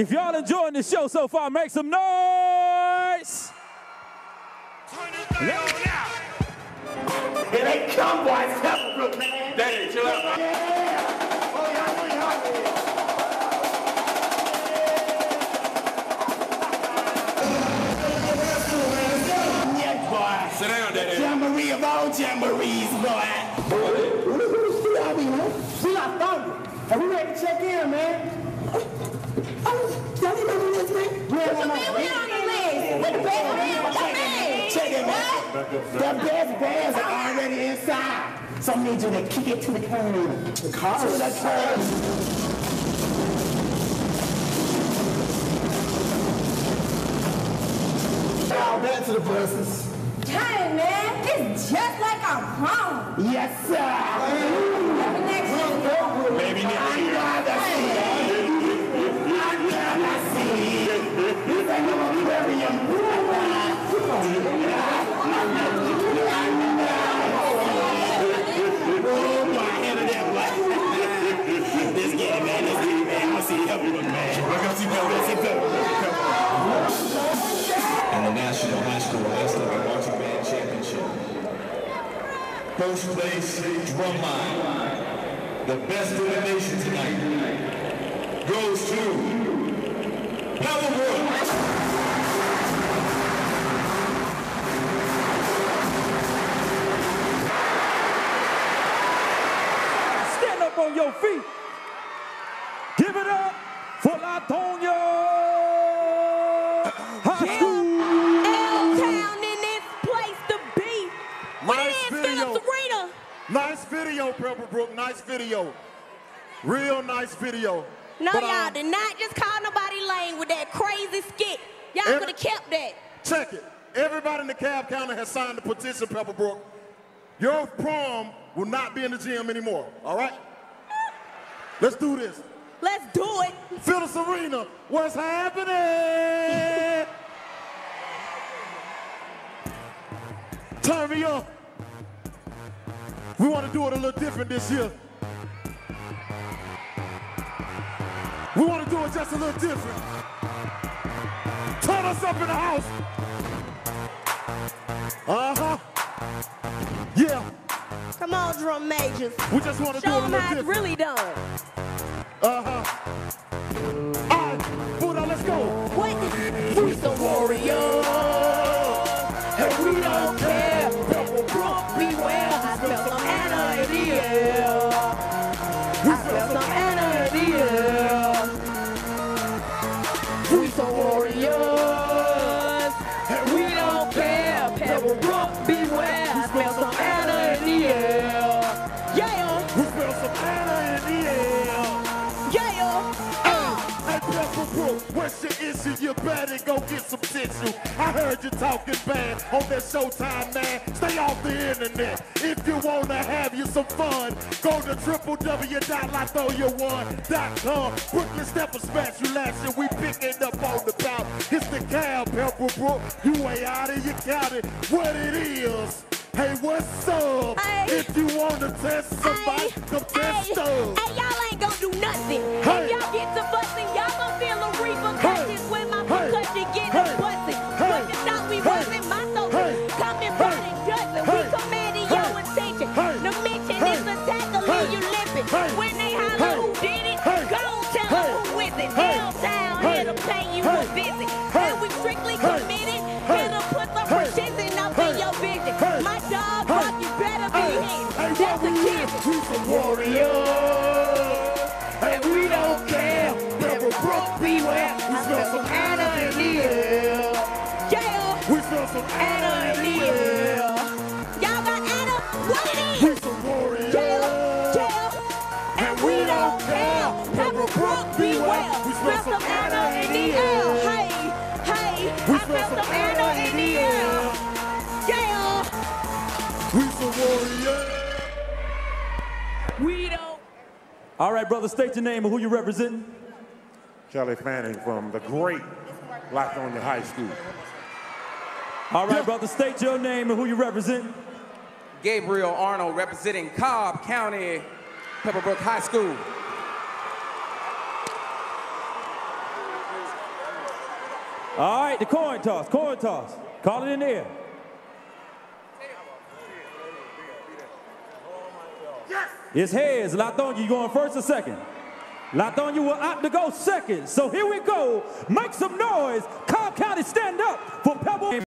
If y'all enjoying the show so far, make some noise. Here they come, boys. Pebblebrook, man. Daddy, chill out. Yeah. Oh, yeah, I know y'all ready. Yeah, boy. Sit down, Daddy. Jamboree of all jamborees, boy. Y'all be home. We got thunder. And we ready to check in, man. The best bands are already inside. So I need you to kick it to the curb. The car? To the curb. Now back to the buses. Dang, man. It's just like I'm home. Yes, sir. First place drumline, the best in the nation tonight, goes to Pebblebrook. Stand up on your feet. Pebblebrook. Nice video. Real nice video. No, But, y'all uh, did not just call nobody lame with that crazy skit. Y'all could have kept that. Check it. Everybody in the Cobb County has signed the petition, Pebblebrook. Your prom will not be in the gym anymore, all right? Let's do this. Let's do it. Phillips Arena, what's happening? Turn me up. We want to do it a little different this year. We want to do it just a little different. Turn us up in the house. Uh-huh. Yeah, Come on, drum majors. we just want to do Show it a them little how it's different. really done. Uh-huh. All right, Buddha, let's go. What? We the warriors, and we don't care. Air. I smell some in. We the warriors, and we don't care. Pebblebrook, beware. I smell some air. Yeah, We smell some. Yeah. What's your issue? You better go get some I heard you talking bad on that Showtime, man. Stay off the internet. If you wanna have you some fun, go to www.latoya1.com. Brooklyn Stepper Smash you last year. We picking up on the bout. It's the cow, Pebblebrook. You way out of your county. What it is. Hey, what's up? Hey. If you wanna test somebody, Hey, come we some warriors, and we don't care. Pebblebrook, beware. We smell some Anna in the air. Yeah. We smell some Anna in the air. Y'all got Anna? What it We some warriors, Jail, jail. and we don't care. Pebblebrook, beware. We Smell some Anna in the air. We don't. All right, brother, state your name and who you represent. Kelly Fanning from the great Lithonia High School. All right, brother, state your name and who you represent. Gabriel Arnold representing Cobb County Pebblebrook High School. All right, the coin toss, coin toss. Call it in there. air. It's heads. Lithonia, you going first or second? Lithonia will opt to go second. So here we go. Make some noise. Cobb County, stand up for Pebble.